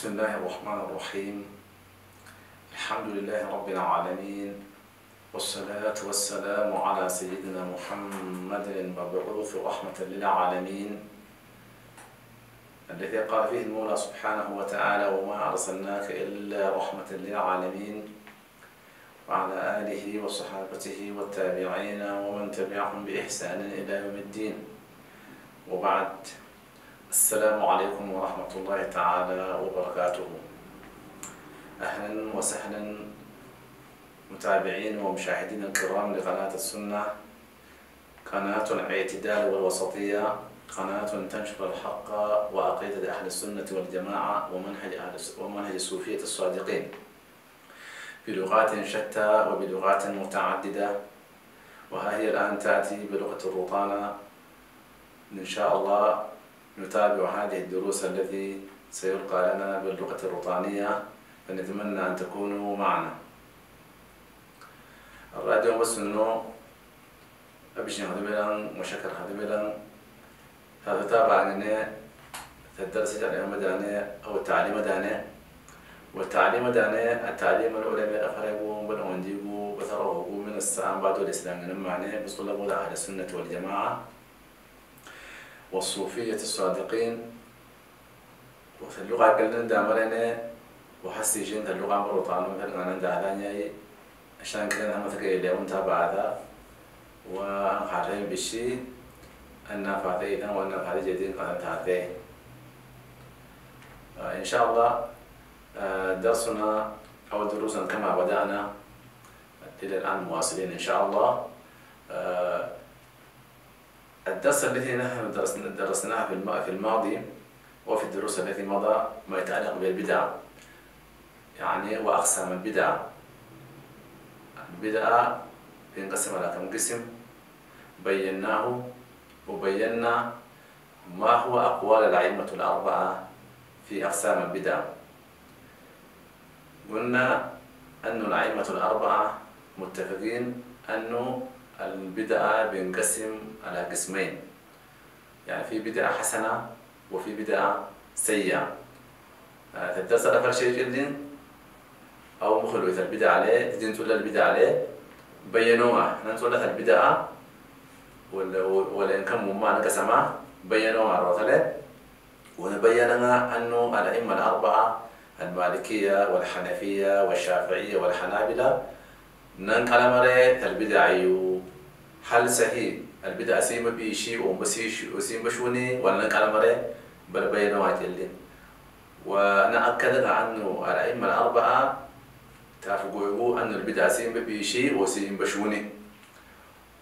بسم الله الرحمن الرحيم. الحمد لله رب العالمين والصلاة والسلام على سيدنا محمد المبعوث رحمة للعالمين الذي قال فيه المولى سبحانه وتعالى وما أرسلناك إلا رحمة للعالمين وعلى آله وصحابته والتابعين ومن تبعهم بإحسان إلى يوم الدين. وبعد السلام عليكم ورحمة الله تعالى وبركاته. أهلا وسهلا. متابعين ومشاهدين الكرام لقناة السنة. قناة الاعتدال والوسطية. قناة تنشر الحق وعقيدة أهل السنة والجماعة ومنهج أهل ومنهج الصوفية الصادقين. بلغات شتى وبلغات متعددة. وها هي الآن تأتي بلغة الروطانة. إن شاء الله نتابع هذه الدروس التي سيلقى لنا باللغة الروطانية فنتمنى أن تكونوا معنا. الراديو بس إنه أبيش هذا مشكل هذا هذا تابع أنه الدرس يعني مداني أو التعليم مداني والتعليم مداني التعليم العلماء أفرقوا بنون ديقوا بثروه من السلام بعد الإسلام. معناه بس طلبوا أهل السنة والجماعة. والصوفية الصادقين وفي اللغة قلنا دامرنا وحسي جين اللغة مروطان مثلا أنا دعاني عشان كذا هم ثقي اليوم تابع هذا. وحارين بالشي أن فاذي إذا وأن فاذي جديد قد هذه إن شاء الله درسنا أو دروسنا كما بدأنا. إلى الآن مواصلين إن شاء الله. الدرس الذي نحن درسناه في الماضي وفي الدروس التي مضى ما يتعلق بالبدع. يعني وأقسام البدع. البدع ينقسم على كم قسم؟ بيناه وبينا ما هو أقوال الأئمة الأربعة في أقسام البدع. قلنا أن الأئمة الأربعة متفقين أنه البدعة بينقسم على قسمين. يعني في بدعة حسنة وفي بدعة سيئة. الدرس الأول شيء جدا أو مخلوث البدعة عليه تدين تقول البدعة عليه بينوها. نقول لك البدعة ولا ولا إن كان مما نقسمها بينوها. الرسالة ونبينها أنه الأئمة الأربعة المالكية والحنفية والشافعية والحنابلة ننقل هل صحيح. البدع سيما بيشي ومسيش وسيم بشوني ولا ننقل مرة بل بينوها جلين ونأكد عنه الأئمة الأربعة تافقوا أن البدع سيما بيشي وسيم بشوني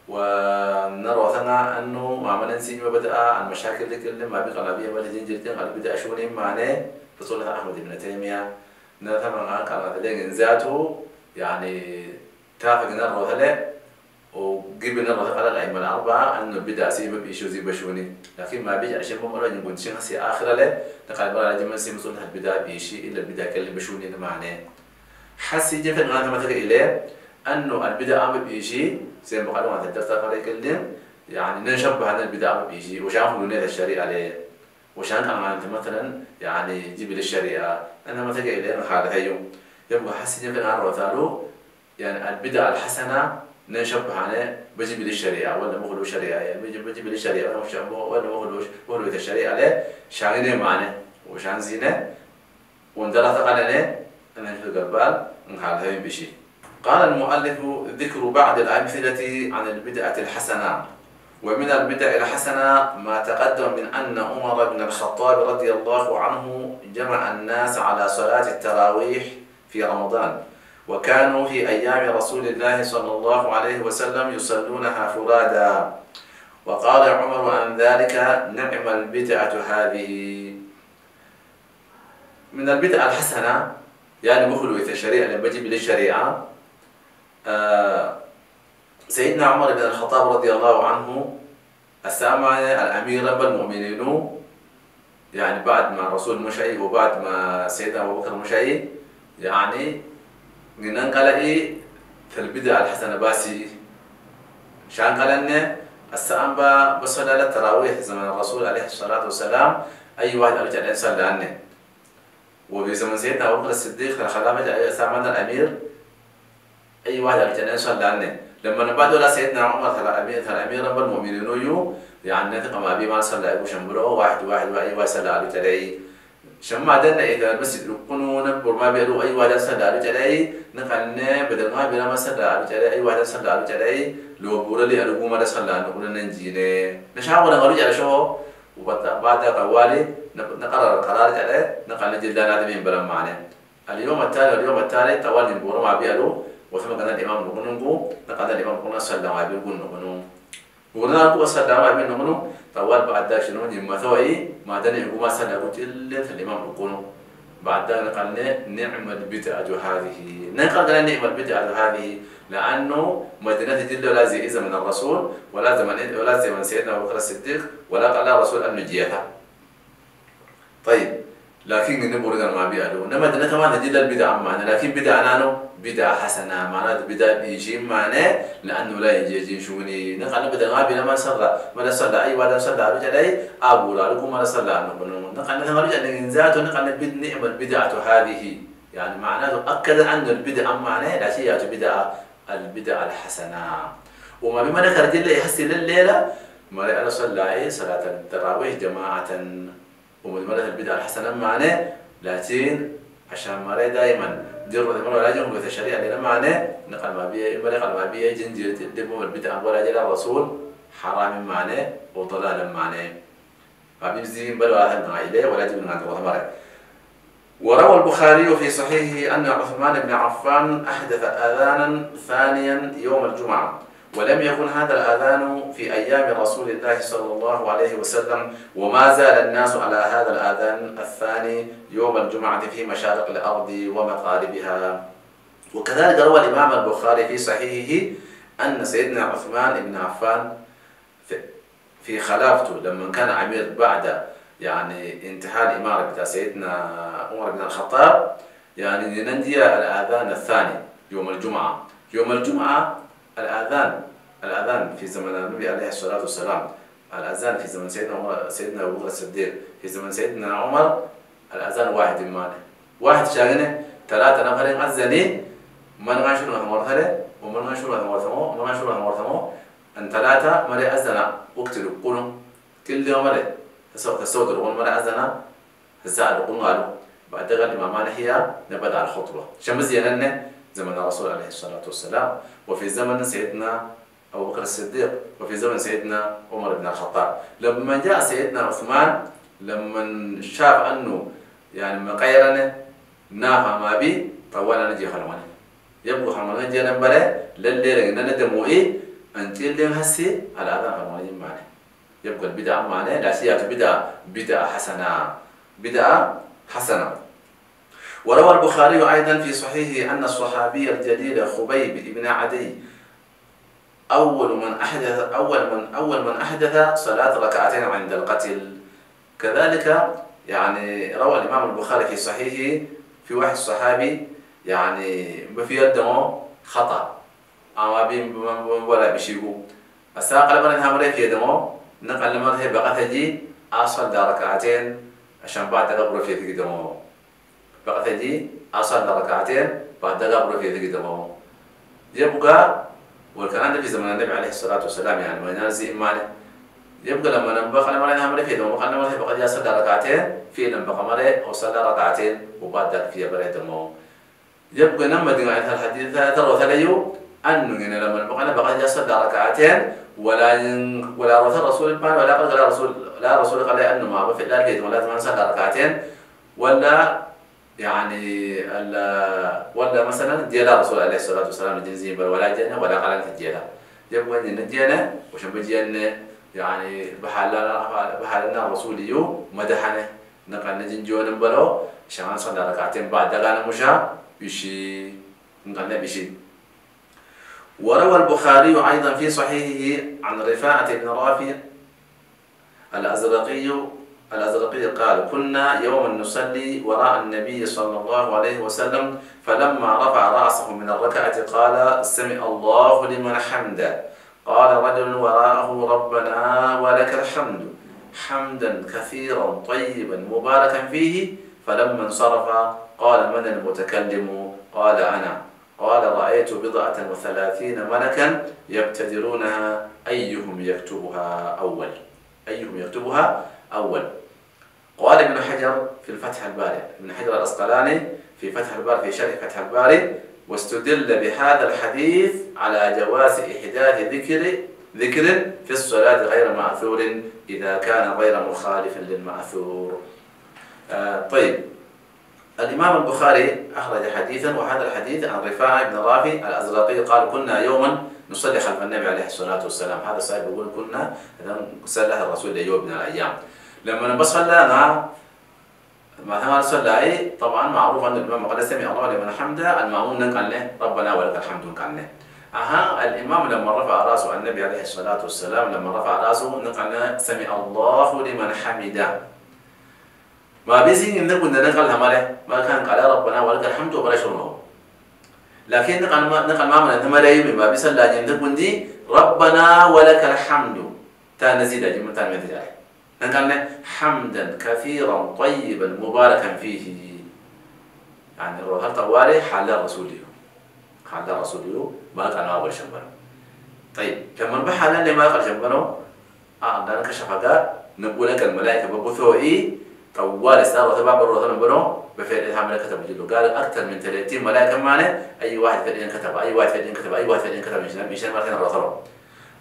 ونرى ثنا أنه ما من نسيم بدأ المشاكل اللي ما بقى نبيه بلدين جلتين البدع شوني معناه الله أحمد بن تيمية. نثمن كان ذلك ذاته يعني تافق نرى ثلا نرى على الأئمة الأربعة أنه البدع سيما بيشو زي بشوني لكن ما بيجي عشان بمرة يقول شيء هسي آخر له نقال برا نسي مسؤول البدع بيشي إلا البدع كلي بشوني معناه حسي جفن غانا مثلا إليه أنه البدع أم بيجي زي ما قالوا عن الدرس فريق اللين يعني نشبه هذا البدع بيجي وش عارفوا من الشريعة عليه وشان كان عن مثلا يعني جيب الشريعة. أنا مثلا إليه هذا هيوم يبقى حسي جفن غانا وثالو يعني البدع الحسنة نشبه عليه بجيب للشريعة ولا مغلو شريعة. يعني بجيب بجيب للشريعة ولا مغلو مغلو الشريعة. عليه شاغلين معنا وشان زينة. وندرس قالنا أنا في قبال هي بشي. قال المؤلف ذكر بعض الأمثلة عن البدعة الحسنة. ومن البدع الحسنة ما تقدم من أن عمر بن الخطاب رضي الله عنه جمع الناس على صلاة التراويح في رمضان. وكانوا في أيام رسول الله صلى الله عليه وسلم يصلونها فرادا. وقال عمر عن ذلك نعم البدعة هذه. من البدعة الحسنة يعني مخلوة الشريعة لما بجيب للشريعة آه سيدنا عمر بن الخطاب رضي الله عنه السامع الأمير بالمؤمنين يعني بعد ما الرسول مشي وبعد ما سيدنا أبو بكر مشي يعني ننقل إيه؟ في البدع الحسنة باسي. شان قالنا السلام با بصلاة التراويح زمن الرسول عليه الصلاة والسلام. أي واحد أرجع الإنسان لأنه. وفي زمن سيدنا أبو بكر الصديق خلافه سامد الأمير أي واحد على صلى عنه لما بعد ولا سيدنا عمر ترى امير ترى امير رب المؤمنين يو يعني نتقى ما بي ما صلى أبو شمبرو واحد واحد واي واحد صلى عليه شما دنا إذا المسجد ركنون برما بيرو أي واحد عليه تلاقي نقلنا بدل ما بينا ما عليه تلاقي أي واحد عليه تلاقي لو بورا لي ألقوا ما صلى نقول ننجينا نشاور نقول على شو؟ وبعد قوالي نقرر القرار تلاقي نقلنا جدا نادمين بلا معنى. اليوم التالي اليوم التالي طوال نبورا ما بيرو وثم كان الإمام نقول نقل الإمام نقول صلى عليه بيقول asal dawa ibn ngono tawal ba'da shinu ni mathoi ma dani ku ma sana ku tillet al-imam kuno بعد قال نعم البدعة هذه. نقل نعم البدعة هذه لأنه مدينة جل ولا زي من الرسول ولا زمن ولا زمن سيدنا أبو بكر الصديق ولا قال الرسول أن نجيها. طيب. لكن من نبور ما بيعلو نما دنا كمان هدي البدع معنا لكن بدع نانو بدع حسنة معنا بدع بيجي معنا لأنه لا يجي شوني نقل بدع ما بينا ما صلى ما صلى أي واحد صلى على جلاي أبو لا ما صلى نقول نقل نقل رجع ننزات نقل بد نعم البدعة هذه يعني معناته أكد أن البدع معناه لا شيء بدع البدع الحسنة وما بما ذكر جل يحسي لليلة ما أنا صلى صلاة التراويح جماعة ومدمرة البدع الحسنة معناه لكن عشان مرة دائما جرد مرة ولا جنب الشريعة لنا معناه نقل ما بيه إما نقل ما بيه جنجر تدبو البدع ولا جل الرسول حرام معناه وضلال معناه ما بيزين بل ولا هم إليه ولا جبنا عند مرة. وروى البخاري في صحيحه أن عثمان بن عفان أحدث أذانا ثانيا يوم الجمعة. ولم يكن هذا الآذان في أيام رسول الله صلى الله عليه وسلم وما زال الناس على هذا الآذان الثاني يوم الجمعة في مشارق الأرض ومغاربها. وكذلك روى الإمام البخاري في صحيحه أن سيدنا عثمان بن عفان في خلافته لما كان أمير بعد يعني انتهاء الإمارة بتاع سيدنا عمر بن الخطاب يعني نندي الآذان الثاني يوم الجمعة. يوم الجمعة الآذان الأذان في زمن النبي عليه الصلاة والسلام الأذان في زمن سيدنا عمر سيدنا أبو بكر الصديق في زمن سيدنا عمر الأذان واحد مال واحد شاغنه ثلاثة نفر أذني من غاشر من مرثله ومن غاشر مرثمه ومن غاشر مرثمه أن ثلاثة مري أذن وقتلوا قلوا كل يوم مري تسوق تسوق القول مري أذن الزاد القول قالوا. بعد ذلك الإمام هي نبدأ الخطبة. شمس ينن زمن الرسول عليه الصلاة والسلام. وفي زمن سيدنا أبو بكر الصديق وفي زمن سيدنا عمر بن الخطاب. لما جاء سيدنا عثمان لما شاف أنه يعني مقيرنا نافع ما بي طوالا نجي خلوانا يبقى خلوانا جي نبالي للي لنا إيه أنت اللي هسي على هذا خلوانا معنا يبقى البدعة معنا لا سيات بدعة بدعة حسنة. بدعة حسنة. وروى البخاري أيضا في صحيحه أن الصحابي الجليل خبيب بن عدي أول من أحدث أول من أول من أحدث صلاة ركعتين عند القتل. كذلك يعني روى الإمام البخاري في صحيحه في واحد صحابي يعني في يده خطأ. أما بين ولا بشيء الساق لما نهم في يده نقل لما هي بقى أصل ركعتين عشان بعد قبر في يده بقى تجي أصل ركعتين بعد قبر في يده يبقى والكلام في زمن النبي عليه الصلاة والسلام يعني ما ينازي إمانه يبقى لما نبقى خلنا مرة نعمل في دوم خلنا مرة بقى يصل ركعتين في نبقى مرة أو صلى ركعتين وبعد ذلك في بريد المو يبقى نما دعاء الحديث ترى ثليو أنه يعني لما نبقى نبقى يصل ركعتين ولا ولا رسول رسول الله ولا قال رسول لا رسول قال أنه ما لا البيت ولا تمن صلى ركعتين ولا يعني ولا مثلا ديال رسول عليه الصلاه والسلام ولا جنه ولا قال في ديالها يبقى ان ديالنا وشن بجينا يعني بحال بحالنا رسول يو مدحنا. نقل نجن جون بلو. شان صلى ركعتين بعد دغانا مشا بشي. نقلنا بشي وروى البخاري أيضا في صحيحه عن رفاعة بن رافع الأزرقي الأزرقي قال كنا يوما نصلي وراء النبي صلى الله عليه وسلم فلما رفع رأسه من الركعة قال سمع الله لمن حمده. قال رجل وراءه ربنا ولك الحمد. حمدا كثيرا طيبا مباركا فيه فلما انصرف قال من المتكلم؟ قال أنا. قال رأيت بضعة وثلاثين ملكا يبتدرونها أيهم يكتبها أول؟ أيهم يكتبها أول. قال ابن حجر في الفتح الباري. ابن حجر الأسقلاني في فتح الباري في شرح فتح الباري. واستدل بهذا الحديث على جواز إحداث ذكر ذكر في الصلاة غير مأثور إذا كان غير مخالف للمأثور. آه طيب. الإمام البخاري أخرج حديثا وهذا الحديث عن رفاعة بن رافع الأزرقي قال كنا يوما نصلي خلف النبي عليه الصلاة والسلام. هذا الصحيح يقول كنا صلى الرسول يوم من الأيام. لما بس خلانا مثلا صلى طبعا معروف أن الإمام قد سمع الله لمن حمده المأمون نقل له ربنا ولك الحمد نقل له. أها الإمام لما رفع رأسه النبي عليه الصلاة والسلام لما رفع رأسه نقل سمع الله لمن حمده. ما بيزين كنا نقل همله ما كان قال ربنا ولك الحمد ولا شرنه لكن نقل ما نقل ما من أنت مريم ما لا جند كندي ربنا ولك الحمد. تنزيد جمع تنزيد نقل حمدا كثيرا طيبا مباركا فيه. يعني هل طوالي؟ حال الرسول حال الرسول ما قال ما أول شمبرو. طيب كمان بحالا لما قال شمبرو آه عندنا كشفقة نقول لك الملائكة ببثوا إيه طوال استار وتبع الرسول بنو بفعل إلهام ملائكة كتب جلو قال أكثر من 30 ملائكة معنا أي واحد فعليا كتب أي واحد فعليا كتب أي واحد فعليا كتب. مشان مشان مرتين الرسول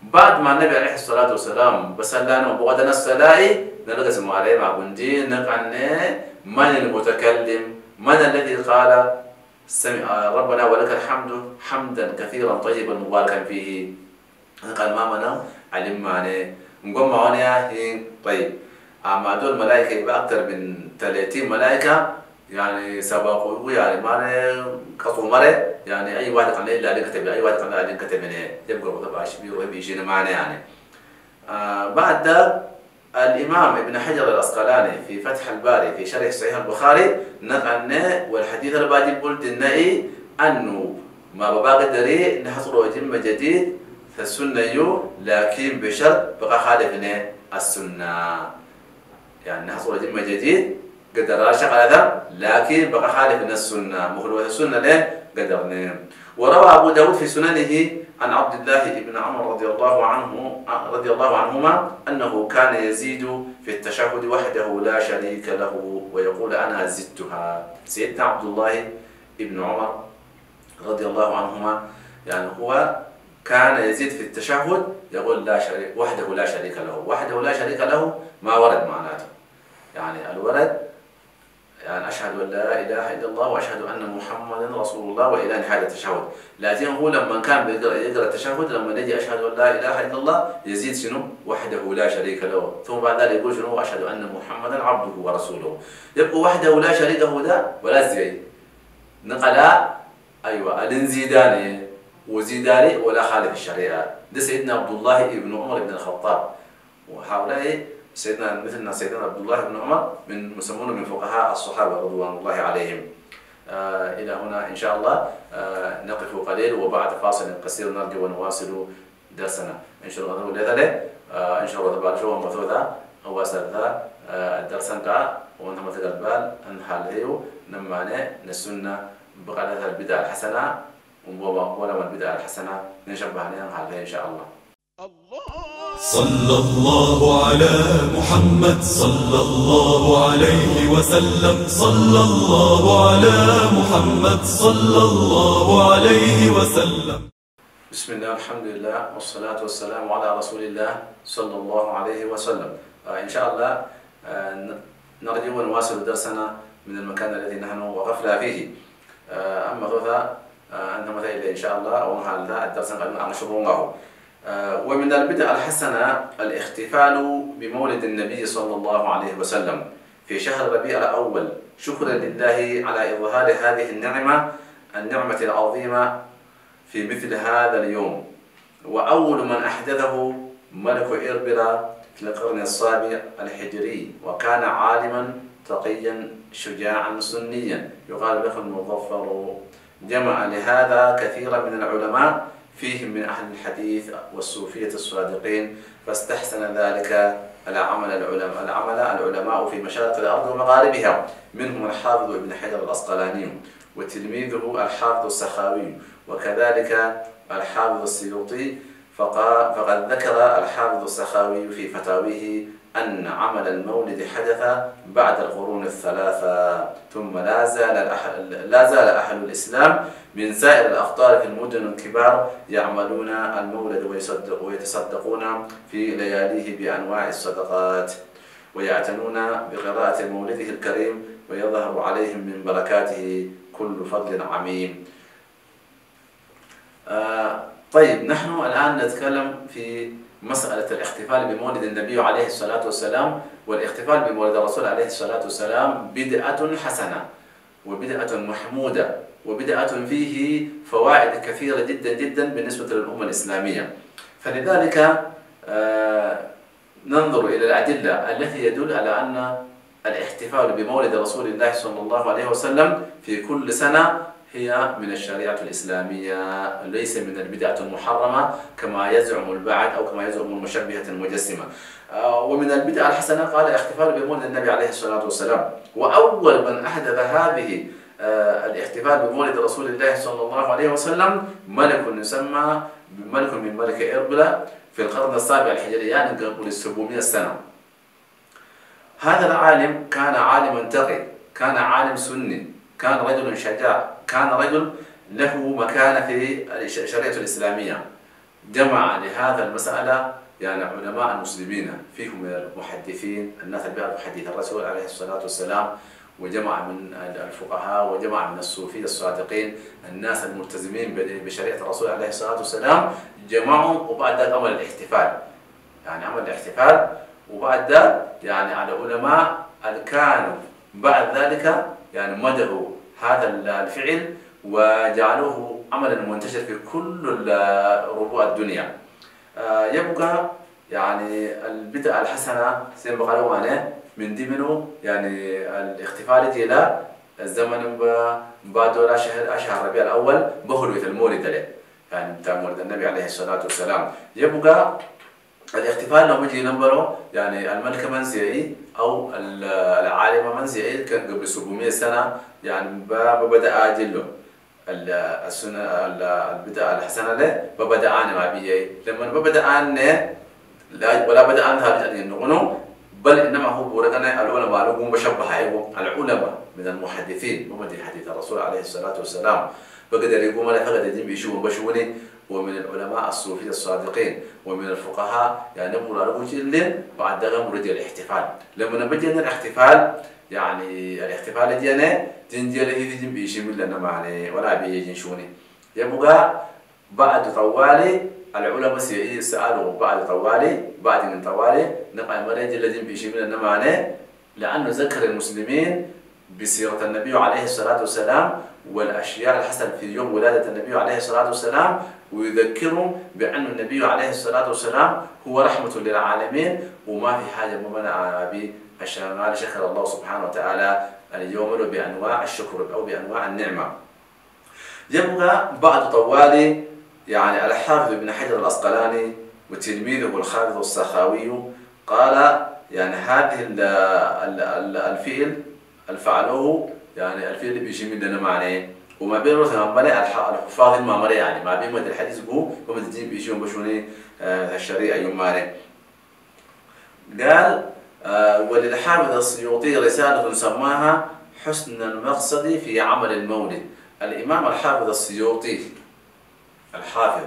بعد ما النبي عليه الصلاة والسلام بسلانا وبغدنا السلاء نلقى سمو عليه مع بندي نقعنا من المتكلم؟ من الذي قال؟ سمع ربنا ولك الحمد حمدا كثيرا طيبا مباركا فيه. قال ما منا علم ماني نقوم معنا طيب. أما دول ملائكة يبقى أكثر من 30 ملائكة. يعني سبقوا يعني قطو مرة يعني أي واحد قال إلا عليه كتب أي واحد قال كتب من يبقى رتبة شبيه وهي يجينا معنا يعني. آه بعد الإمام ابن حجر الأسقلاني في فتح الباري في شرح صحيح البخاري نقلنا والحديث الباجي قلت النائي أنه ما بباقي دري نحصر وجمة جديد فالسنة يو لكن بشرط بقى خالفنا السنة. يعني نحصل جمع جديد قدر راشق هذا لكن بقى خالف من السنة مخلوة السنة ليه؟ قدرنا وروى أبو داود في سننه عن عبد الله بن عمر رضي الله عنه رضي الله عنهما أنه كان يزيد في التشهد وحده لا شريك له ويقول أنا زدتها. سيدنا عبد الله بن عمر رضي الله عنهما يعني هو كان يزيد في التشهد يقول لا شريك وحده لا شريك له. وحده لا شريك له ما ورد معناته. يعني الولد يعني أشهد أن لا إله إلا الله وأشهد أن محمدا رسول الله وإلى نهاية التشهد. لكن هو لما كان يقرأ التشهد لما نجي أشهد أن لا إله إلا الله يزيد شنو؟ وحده لا شريك له. ثم بعد ذلك يقول شنو؟ أشهد أن محمدا عبده ورسوله. يبقى وحده لا شريك له ده ولا زي نقل أيوة الانزيداني وزيداني ولا خالف الشريعة. ده سيدنا عبد الله بن عمر بن الخطاب. وهؤلاء سيدنا مثلنا سيدنا عبد الله بن عمر من مسمون من فقهاء الصحابة رضوان الله عليهم. آه إلى هنا إن شاء الله. آه نقف قليل وبعد فاصل قصير نرجع ونواصل درسنا. إن شاء الله لذلك آه إن شاء الله تبارك شو مثوذا هو سردا آه درسنا كا مثل البال أن حاله نمانة نسنة بقى البدع الحسنة ولا من البدع الحسنة نشبهنا حاله إن شاء الله. الله! صلى الله على محمد صلى الله عليه وسلم. صلى الله على محمد صلى الله عليه وسلم. بسم الله الحمد لله والصلاة والسلام على رسول الله صلى الله عليه وسلم. آه إن شاء الله آه نرجو ونواصل درسنا من المكان الذي نحن وقفنا فيه. آه أما أنت مثلا إن شاء الله هذا الدرس قد عن شروعه ومن البدع الحسنة الاحتفال بمولد النبي صلى الله عليه وسلم في شهر ربيع الأول. شكرا لله على إظهار هذه النعمة النعمة العظيمة في مثل هذا اليوم. وأول من أحدثه ملك إربلا في القرن السابع الحجري وكان عالما تقيا شجاعا سنيا. يقال له المظفر. جمع لهذا كثيرا من العلماء فيهم من أهل الحديث والصوفية الصادقين فاستحسن ذلك العمل العلماء العمل العلماء في مشارق الأرض ومغاربها منهم الحافظ ابن حجر الأسقلاني وتلميذه الحافظ السخاوي وكذلك الحافظ السيوطي. فقد ذكر الحافظ السخاوي في فتاويه أن عمل المولد حدث بعد القرون الثلاثة. ثم لا زال لا زال أهل الإسلام من سائر الأقطار في المدن الكبار يعملون المولد ويصدق ويتصدقون في لياليه بأنواع الصدقات ويعتنون بقراءة مولده الكريم ويظهر عليهم من بركاته كل فضل عميم. آه طيب نحن الآن نتكلم في مسألة الاحتفال بمولد النبي عليه الصلاة والسلام والاحتفال بمولد الرسول عليه الصلاة والسلام بدعة حسنة وبدعة محمودة وبدعة فيه فوائد كثيرة جدا جدا بالنسبة للأمة الإسلامية. فلذلك آه ننظر إلى الأدلة التي يدل على أن الاحتفال بمولد رسول الله صلى الله عليه وسلم في كل سنة هي من الشريعة الإسلامية ليس من البدعة المحرمة كما يزعم البعض أو كما يزعم المشبهة المجسمة. ومن البدعة الحسنة قال الاحتفال بمولد النبي عليه الصلاة والسلام. وأول من أحدث هذه الاحتفال بمولد رسول الله صلى الله عليه وسلم ملك يسمى ملك من ملك إربلا في القرن السابع الحجري يعني قبل 700 سنة. هذا العالم كان عالم تقي كان عالم سني كان رجل شجاع. كان رجل له مكانة في الشريعة الإسلامية. جمع لهذا المسألة يعني علماء المسلمين فيهم المحدثين الناس اللي بيعرفوا حديث الرسول عليه الصلاة والسلام وجمع من الفقهاء وجمع من الصوفية الصادقين الناس الملتزمين بشريعة الرسول عليه الصلاة والسلام جمعوا وبعد ذلك عمل الاحتفال. يعني عمل الاحتفال وبعد ذلك يعني على علماء كانوا بعد ذلك يعني مدحوا هذا الفعل وجعلوه عملا منتشر في كل ربوع الدنيا. يبقى يعني البدعة الحسنة زي ما قالوا أنا من ضمنه يعني الاحتفال إلى الزمن بعد شهر أشهر ربيع الأول بخلوة المولد له يعني بتاع مولد النبي عليه الصلاة والسلام. يبقى الاحتفال لو بيجي نمبره يعني الملكة منزعي أو العالمة منزعي كان قبل 700 سنة يعني بدأ أجله السنة البدعة الحسنة له ببدأ أنا ما بيجي لما ببدأ أنا ولا بدأ أنا هذا النغنو بل إنما هو بورقنا العلماء لهم بشبه العلماء من المحدثين ومن حديث الرسول عليه الصلاة والسلام. بقدر يقوم لا فقد يجيب يشوف بشوني ومن العلماء الصوفية الصادقين ومن الفقهاء يعني على وجه بعد ذلك مرجع الاحتفال. لما نبجي الاحتفال يعني الاحتفال ديانا تنجي له يجي بيشمل لنا معني ولا بيجي شوني. يبقى بعد طوالي العلماء سألوا بعد طوالي بعد من طوالي نقع مريج الذي بيشمل لنا معني لأنه ذكر المسلمين بسيرة النبي عليه الصلاة والسلام والأشياء الحسن في يوم ولادة النبي عليه الصلاة والسلام ويذكرهم بأن النبي عليه الصلاة والسلام هو رحمة للعالمين وما في حاجة ممنع به ما شكر الله سبحانه وتعالى اليوم بأنواع الشكر أو بأنواع النعمة. يبقى بعد طوال يعني الحافظ ابن حجر الأسقلاني وتلميذه الحافظ السخاوي قال يعني هذه الفعل الفعلوه يعني الفعل اللي بيجي مننا معناه. وما بين مثلا مالي الحفاظ المامري يعني. ما بين مد الحديث بو ومد الدين بيجي بشوني الشريعة يوم معناه قال وللحافظ السيوطي رسالة سماها حسن المقصد في عمل المولد. الإمام الحافظ السيوطي الحافظ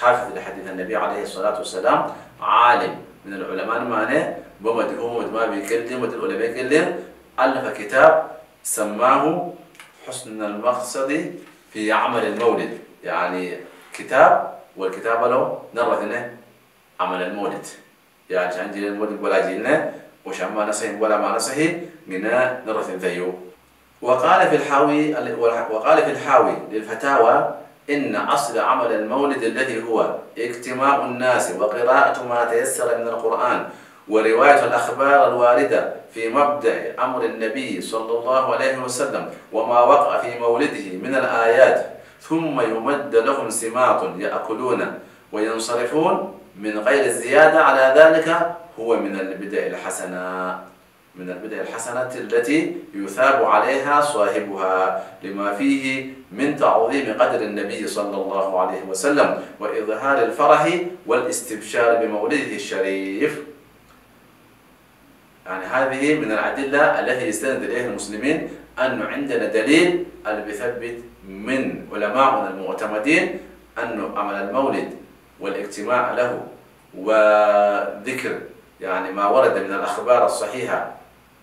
حافظ لحديث النبي عليه الصلاة والسلام عالم. من العلماء المعنى هو ما بيكلم مد العلماء ألف كتاب سماه حسن المقصد في عمل المولد. يعني كتاب والكتاب له نرى عمل المولد. يعني عندي المولد ولا جينا وش ما نصحي ولا ما نصحي من نرى ذيو. وقال في الحاوي وقال في الحاوي للفتاوى إن أصل عمل المولد الذي هو اجتماع الناس وقراءة ما تيسر من القرآن. ورواية الأخبار الواردة في مبدأ أمر النبي صلى الله عليه وسلم وما وقع في مولده من الآيات ثم يمد لهم سماط يأكلون وينصرفون من غير الزيادة على ذلك هو من البدع الحسنة من البدع الحسنة التي يثاب عليها صاحبها لما فيه من تعظيم قدر النبي صلى الله عليه وسلم وإظهار الفرح والاستبشار بمولده الشريف. يعني هذه من الأدلة التي يستند إليها المسلمين أنه عندنا دليل اللي بيثبت من علماءنا المعتمدين أنه عمل المولد والاجتماع له وذكر يعني ما ورد من الأخبار الصحيحة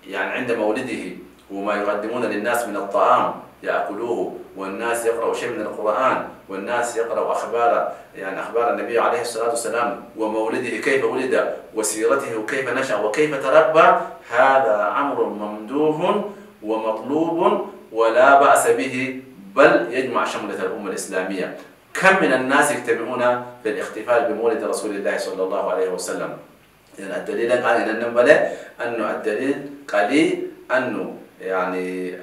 يعني عند مولده وما يقدمون للناس من الطعام يأكلوه والناس يقرأوا شيء من القرآن والناس يقرأوا أخبار يعني أخبار النبي عليه الصلاة والسلام ومولده كيف ولد وسيرته وكيف نشأ وكيف تربى. هذا أمر ممدوح ومطلوب ولا بأس به بل يجمع شملة الأمة الإسلامية. كم من الناس يجتمعون في الاحتفال بمولد رسول الله صلى الله عليه وسلم؟ يعني الدليل قال إن النبلة أنه الدليل قليل أنه يعني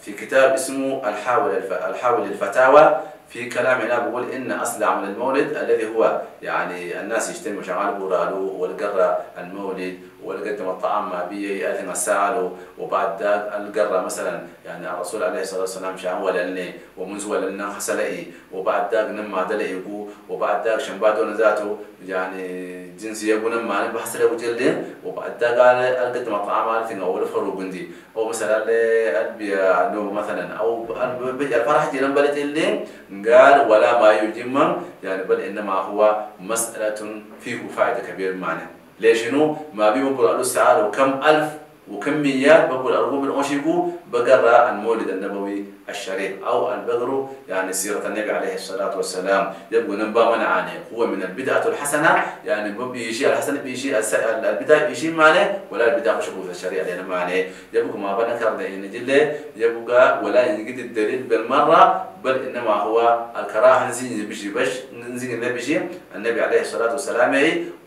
في كتاب اسمه الحاول الحاول الفتاوى في كلامنا بقول إن اصل عمل المولد الذي هو يعني الناس يجتمعوا شغال بورالو والقرة المولد والقدم الطعام بيه اثم السالو وبعد القرة مثلا. يعني الرسول عليه الصلاة والسلام شان ولني ومنذ ولنا خسلئي وبعد ذلك نما دلئي وبعد ذلك شنبادو ذاته. يعني جنس يقول ما بحث له جلد وبعد ذلك قال القدم الطعام على أول فرو جندي أو مثلا ألبي مثلا. أو الفرح جينا بلت اللي قال ولا ما يجمم يعني بل إنما هو مسألة فيه فائدة كبيره معنا ليش شنو ما بي بقول السعادة؟ وكم ألف وكم ميات بقول الرغم من أوشيكو بقرأ المولد النبوي الشريف أو البدر يعني سيرة النبي عليه الصلاة والسلام. يبقى نبا منعاني هو من البدعة الحسنة يعني بيجي الحسن بيجي البدعة بيجي معنى ولا البدعة مشبوه الشريعة لأن معنى. يبقى ما بنكر نجله يبقى ولا يجد الدليل بالمرة بل إنما هو الكراهة. نزين بشي بش نزين بشي النبي عليه الصلاة والسلام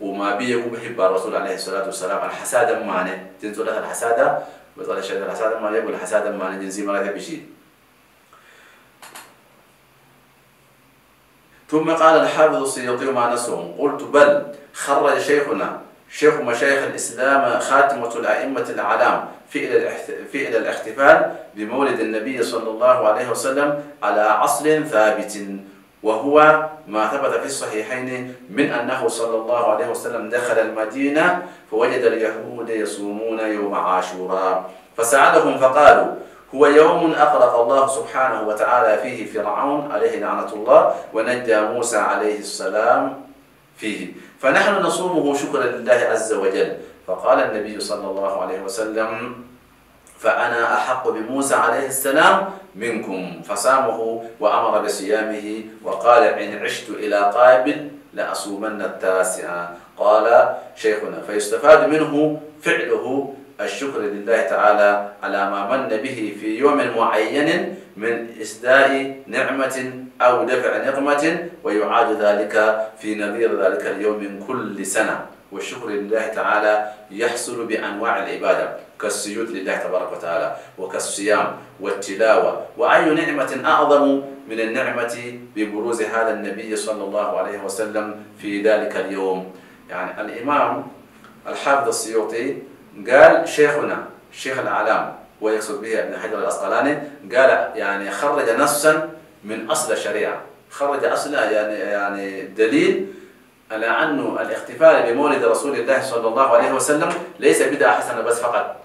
وما بيه بحب الرسول عليه الصلاة والسلام. الحسادة معنى. جنس له الحسادة؟ بطل الشيء الحساده ما يقول الحساده معنى جنسي ما بشي ثم قال الحافظ السيوطي ما نسهم قلت بل خرج شيخنا شيخ مشايخ الإسلام خاتمة الأئمة الأعلام في في إلى الاحتفال بمولد النبي صلى الله عليه وسلم على أصل ثابت. وهو ما ثبت في الصحيحين من أنه صلى الله عليه وسلم دخل المدينة فوجد اليهود يصومون يوم عاشوراء. فسألهم فقالوا هو يوم أغرق الله سبحانه وتعالى فيه فرعون عليه لعنة الله ونجى موسى عليه السلام فيه. فنحن نصومه شكرا لله عز وجل. فقال النبي صلى الله عليه وسلم فأنا أحق بموسى عليه السلام منكم. فصامه وأمر بصيامه وقال إن عشت إلى قابل لأصومن التاسعة. قال شيخنا فيستفاد منه فعله الشكر لله تعالى على ما من به في يوم معين من إسداء نعمة أو دفع نقمة ويعاد ذلك في نظير ذلك اليوم من كل سنة. والشكر لله تعالى يحصل بأنواع العبادة. كالسجود لله تبارك وتعالى وكالصيام والتلاوة. وأي نعمة أعظم من النعمة ببروز هذا النبي صلى الله عليه وسلم في ذلك اليوم. يعني الإمام الحافظ السيوطي قال شيخنا شيخ الأعلام ويقصد به ابن حجر الأسقلاني قال يعني خرج نصا من أصل الشريعة. خرج أصل يعني يعني دليل على أنه الاحتفال بمولد رسول الله صلى الله عليه وسلم ليس بدعة حسنة بس فقط.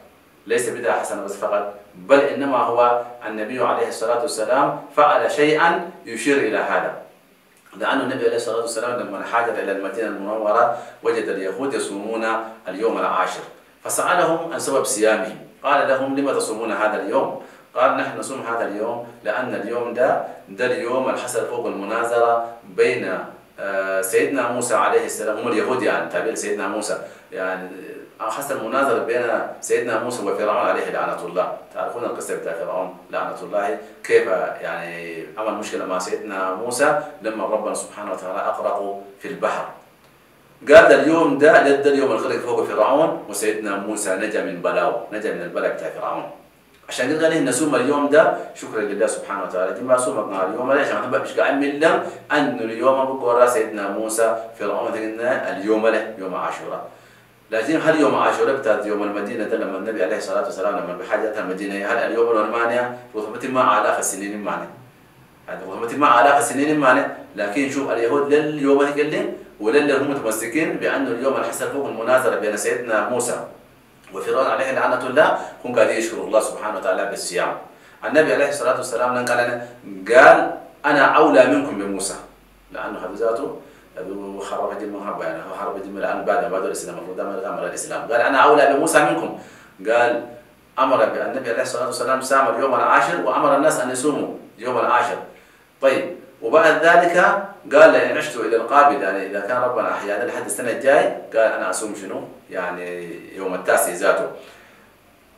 ليس بدعة حسنة بس فقط بل إنما هو النبي عليه الصلاة والسلام فعل شيئا يشير إلى هذا. لأن النبي عليه الصلاة والسلام لما حاجر إلى المدينة المنورة وجد اليهود يصومون اليوم العاشر. فسألهم عن سبب صيامهم. قال لهم لم تصومون هذا اليوم؟ قال نحن نصوم هذا اليوم لأن اليوم ده ده اليوم الحصل فوق المناظرة بين سيدنا موسى عليه السلام هم اليهود يعني تعبير سيدنا موسى. يعني حصل المناظرة بين سيدنا موسى وفرعون عليه لعنة الله. تعرفون القصة بتاع فرعون؟ لعنة الله. كيف يعني عمل مشكلة مع سيدنا موسى؟ لما ربنا سبحانه وتعالى أغرقه في البحر. قال اليوم ده ده اليوم الغرق فوق فرعون وسيدنا موسى نجا من بلاو نجا من البلاء بتاع فرعون. عشان كده قال نصوم اليوم ده شكرا لله سبحانه وتعالى. دي ما صومنا اليوم ليش نبقى مش قاعد من أن اليوم بقول سيدنا موسى العمر اليوم له يوم عاشوراء. لكن هل يوم عاشوراء بتاعت يوم المدينة لما النبي عليه الصلاة والسلام لما بحاجة المدينة هل اليوم الأرمانيا رتبة ما آلاف السنين معنا هذا رتبة ما آلاف السنين معنا لكن شوف اليهود لليوم هيقلين ولل هم متمسكين بأنه اليوم اللي حصل فوق المناظرة بين سيدنا موسى وفرعون عليه لعنة الله هم قاعدين يشكروا الله سبحانه وتعالى بالصيام. النبي عليه الصلاة والسلام قال أنا قال أنا أولى منكم بموسى لأنه هذا ذاته خرب دين من يعني خرب دين الآن بعد بعد الإسلام المفروض ما أمر الإسلام قال أنا أولى بموسى منكم قال أمر النبي عليه الصلاة والسلام سام اليوم العاشر وأمر الناس أن يصوموا يوم العاشر طيب وبعد ذلك قال لئن عشت إلى القابل يعني إذا كان ربنا أحيانا لحد السنة الجاي قال أنا أصوم شنو؟ يعني يوم التاسع ذاته.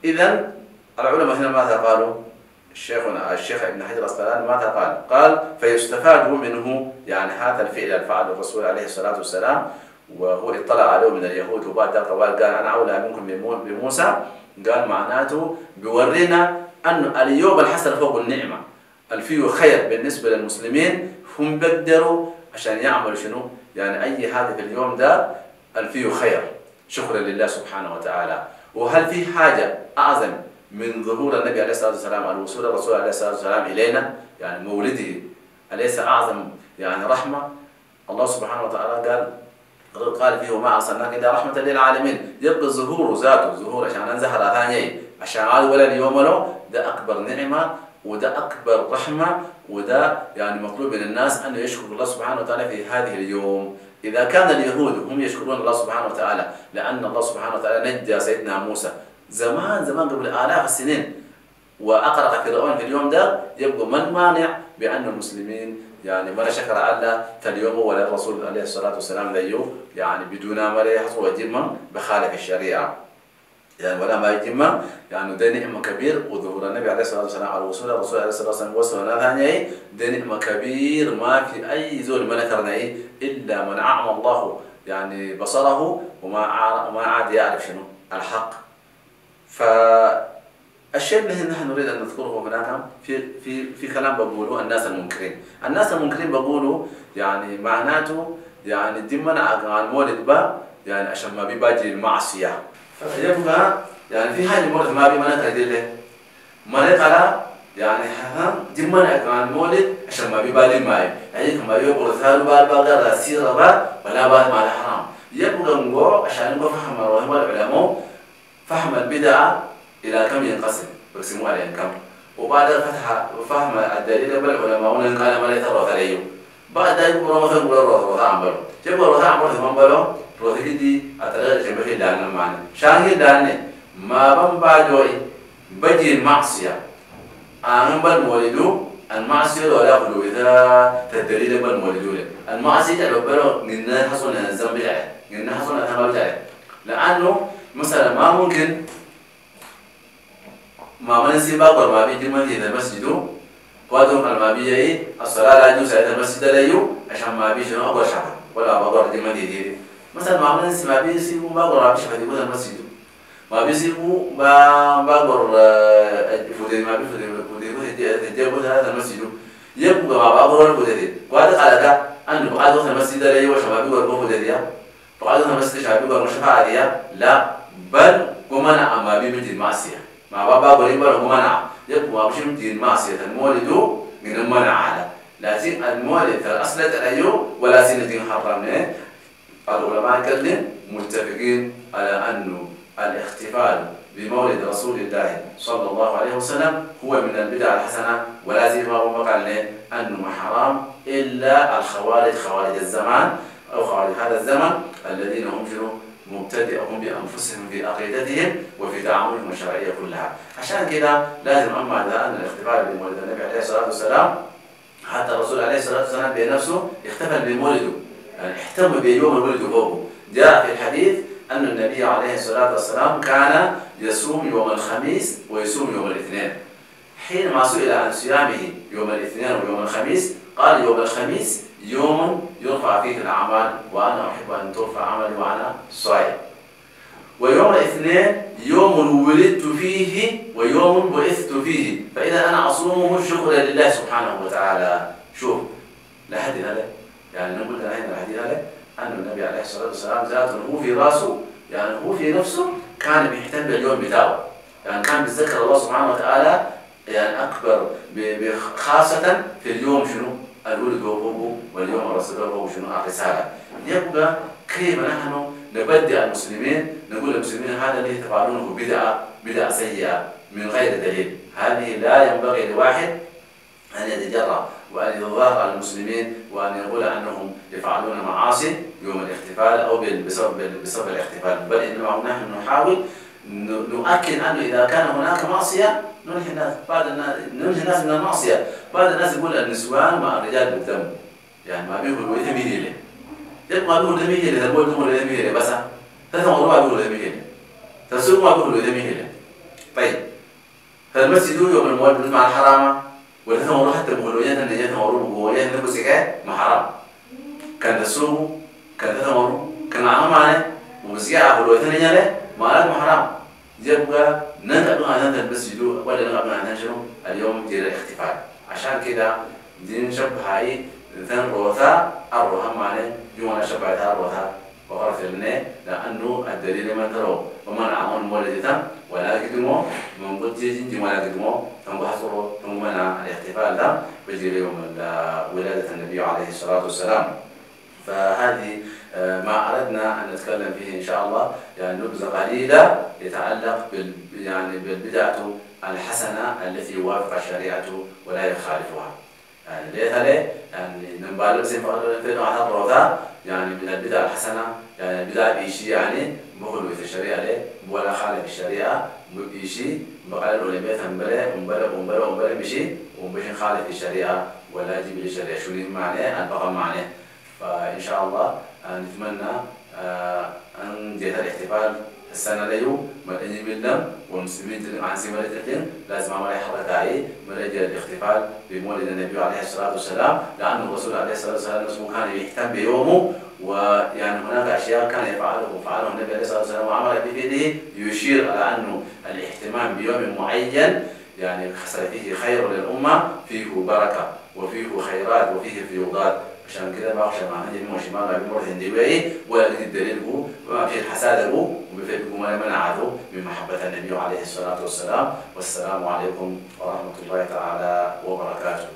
اذا العلماء هنا ماذا قالوا؟ الشيخنا الشيخ ابن حجر الأسقلاني ماذا قال؟ قال فيستفاد منه يعني هذا الفعل الفعل الرسول عليه الصلاة والسلام وهو اطلع عليه من اليهود وبعد ذلك قال أنا أولى منكم بموسى. قال معناته بيورينا أن اليوم الحسن فوق النعمة. الفيه خير بالنسبة للمسلمين هم بيقدروا عشان يعملوا شنو؟ يعني أي حاجة في اليوم ده الفيه خير. شكرا لله سبحانه وتعالى. وهل في حاجة أعظم من ظهور النبي عليه الصلاة والسلام الوصول الرسول عليه الصلاة والسلام إلينا يعني مولده أليس أعظم؟ يعني رحمة. الله سبحانه وتعالى قال قال فيه وما أرسلناك إلا رحمة للعالمين. يبقى ظهور ذاته ظهور عشان أنزهر ثاني عشان قال ولا اليوم له ده أكبر نعمة وده أكبر رحمة وده يعني مطلوب من الناس أن يشكروا الله سبحانه وتعالى في هذه اليوم. إذا كان اليهود هم يشكرون الله سبحانه وتعالى لأن الله سبحانه وتعالى نجى سيدنا موسى. زمان زمان قبل آلاف السنين. وأقرق فرعون في اليوم ده يبقى من مانع بأن المسلمين يعني ما شكر على اليوم ولا الرسول عليه الصلاة والسلام ذيو يعني بدون ما يحصل وجمع بخالف الشريعة. يعني ولا ما يتم يعني ده نعمة كبير. وظهور النبي عليه الصلاة والسلام على وصول الرسول عليه الصلاة والسلام وصلنا ثانية ده نعمة كبير. ما في أي زول ما ذكرنا إلا من أعمى الله يعني بصره وما وما عاد يعرف شنو؟ الحق. فالشيء الذي نحن نريد أن نذكره هناك في في في كلام بقوله الناس المنكرين. الناس المنكرين بقولوا يعني معناته يعني دي منع المولد با يعني عشان ما بيباجي المعصية فيبقى يعني في حاجة مولد ما بي منك له ما نقلا يعني ها دي منع كمان مولد عشان ما بيبالي ماي يعني كما يقول ثالو بال بال راسيرة با ولا بال مال حرام. يبقى نقول عشان نبقى فهم رحم العلماء فهم البدعه إلى كم ينقسم؟ يقسموها إلى كم؟ وبعد فتح فهم الدليل والعلماء قال ما ليس روح عليهم بعد ذلك يقول مثلا يقول روح روح عم بلو. جيب روح عم بلو ثمان بلو روح هيدي اتغير جنبه دان المعنى شاهد داني. ما بم بعدوي بجي المعصية. اهم مولدو المعصية ولا قلو. إذا تدريد بالمولدو المعصية تلو بلو من حصل الزنب جاي من حصل الثمان جاي لأنه مثلا ما ممكن. ما من سي باقر ما بيجي ما في المسجد. وادهم ما بيجي الصلاة لا يجوز المسجد لا يو عشان ما بيجي اقوى شهر ولا بقر دي ما دي مثلا ما عملنا ما بيسي ما قر عبش فدي بدل مسجد ما بيسي ما ما قر فدي ما بيفدي فدي فدي فدي بدل هذا المسجد. يبقى ما بقر فدي وهذا قال ده أن بعد وقت المسجد لا بيقر فدي ده بعد وقت المسجد شاب بيقر مش فاعلية لا. بل ومنع ما بيمتي المعصية ما بابا قريب بل ومنع. يبقى ما بيمتي المعصية المولد من المنع على لكن المولد الأصل تأيو ولا سنة حرمنا العلماء كلهم متفقين على أنه الاحتفال بمولد رسول الله صلى الله عليه وسلم هو من البدع الحسنة. ولا زي ما هو قال أنه حرام. إلا الخوارج خوارج الزمان أو خوارج هذا الزمن الذين هم شنو؟ مبتدئهم بأنفسهم في عقيدتهم وفي تعاملهم الشرعية كلها. عشان كده لازم أما إذا أن الاحتفال بمولد النبي عليه الصلاة والسلام حتى الرسول عليه الصلاة والسلام بنفسه احتفل بمولده. يعني اهتم بيوم الولد فوقه. جاء في الحديث أن النبي عليه الصلاة والسلام كان يصوم يوم الخميس ويصوم يوم الاثنين. حينما سئل عن صيامه يوم الاثنين ويوم الخميس قال يوم الخميس يوم يرفع فيه الأعمال وأنا أحب أن ترفع عملي وأنا صائم ويوم الاثنين يوم ولدت فيه ويوم بعثت فيه. فإذا أنا أصومه شكرا لله سبحانه وتعالى. شوف لحد هذا. يعني نقول هنا الحديث هذا. أن النبي عليه الصلاة والسلام ذاته هو في راسه. يعني هو في نفسه كان بيهتم باليوم بتاعه. يعني كان بيتذكر الله سبحانه وتعالى يعني أكبر خاصة في اليوم شنو؟ الولد هو واليوم الرسول هو شنو؟ الرسالة يبقى كيف نحن نبدأ المسلمين نقول للمسلمين هذا الذي تفعلونه بدعة بدعة سيئة من غير دليل. هذه لا ينبغي لواحد أن يتجرأ وأن يظهر على المسلمين وأن يقول أنهم يفعلون معاصي يوم الاحتفال أو بسبب بسبب الاحتفال. بل إنما نحن نحاول نؤكد أنه إذا كان هناك معصية ننهي الناس بعض الناس ننهي الناس من المعصية. بعض الناس يقول النسوان مع الرجال بالدم يعني ما بيقولوا يتميلي ليه يبقى بيقولوا يتميلي ليه تقول تقول يتميلي ليه بس ثلاثة مرات بيقولوا يتميلي ليه تفسير ما بيقولوا يتميلي ليه طيب. فالمسجد يوم المولد مع الحرامة ولا تمروا حتى بقولوا أن يتمروا بقولوا أن نبسك ما حرام. كان تسوق كان تتمروا كان عام معنا ومسجد بقولوا ثانية ما لك حرام. يبقى ننقل عن المسجد ولا ننقل عن شنو اليوم دير الاحتفال. عشان كده دين شبه هاي ثان روثا الروها معنا يوم شبه الروثا وقرأت لنا لأنه الدليل ما تروا وما نعمل مولدتا ولا قدموا من قد جنجي ولا قدموا ثم بحثوا ثم منع الاحتفال ده بجري يوم ولادة النبي عليه الصلاة والسلام. فهذه ما أردنا أن نتكلم فيه إن شاء الله يعني نبذة قليلة يتعلق بال يعني بالبدعة الحسنة التي يوافق الشريعة ولا يخالفها. يعني ليس ليه يعني نبالغ زي ما قلنا يعني من البدع الحسنة يعني البدع بيشي يعني بقول في الشريعة ليه ولا خالف الشريعة بيشي بقال العلماء تنبله ومبلا ومبلا ومبلا بيشي ومبشي خالف الشريعة ولا يجيب الشريعة شو معناه البقى معناه فإن شاء الله نتمنى أن جهة الاحتفال السنة ديو مدني بالدم والمسلمين عن سيما الدين لازم عمل حركة مرجع الاحتفال بمولد النبي عليه الصلاة والسلام لأن الرسول عليه الصلاة والسلام كان يهتم بيومه ويعني هناك أشياء كان يفعله وفعله النبي عليه الصلاة والسلام وعمل بيده يشير على أنه الاهتمام بيوم معين يعني حصل فيه خير للأمة فيه بركة وفيه خيرات وفيه فيوضات. عشان كده ما أخشى مع هذه الموشي ما ما بيمر هندي ولا قد الدليل هو وما في الحساد هو وبفيد ما منعه من محبة النبي عليه الصلاة والسلام والسلام عليكم ورحمة الله تعالى وبركاته.